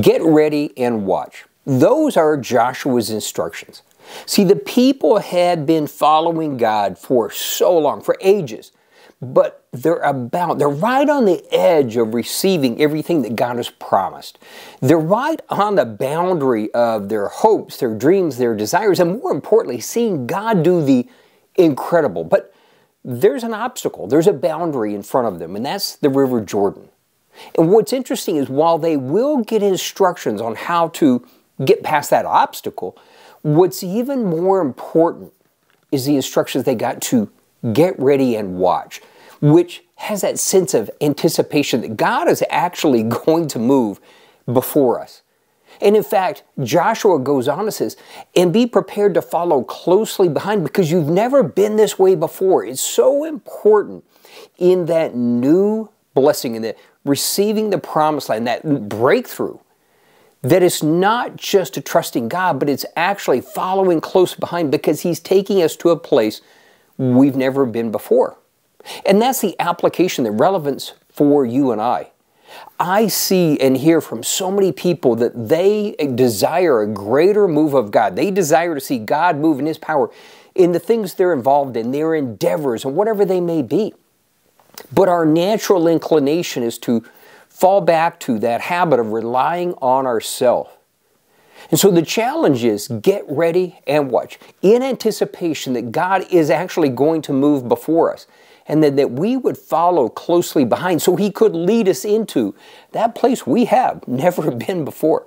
Get ready and watch. Those are Joshua's instructions. See, the people had been following God for so long, for ages, but they're about, they're right on the edge of receiving everything that God has promised. They're right on the boundary of their hopes, their dreams, their desires, and more importantly, seeing God do the incredible. But there's an obstacle, there's a boundary in front of them, and that's the River Jordan. And what's interesting is while they will get instructions on how to get past that obstacle, what's even more important is the instructions they got to get ready and watch, which has that sense of anticipation that God is actually going to move before us. And in fact, Joshua goes on and says, and be prepared to follow closely behind because you've never been this way before. It's so important in that new blessing, in the receiving the promised land, that breakthrough, that it's not just a trusting God, but it's actually following close behind because He's taking us to a place we've never been before. And that's the application, the relevance for you and I. I see and hear from so many people that they desire a greater move of God. They desire to see God move in His power in the things they're involved in, their endeavors, and whatever they may be. But our natural inclination is to fall back to that habit of relying on ourselves. And so the challenge is get ready and watch in anticipation that God is actually going to move before us and that, that we would follow closely behind so He could lead us into that place we have never been before.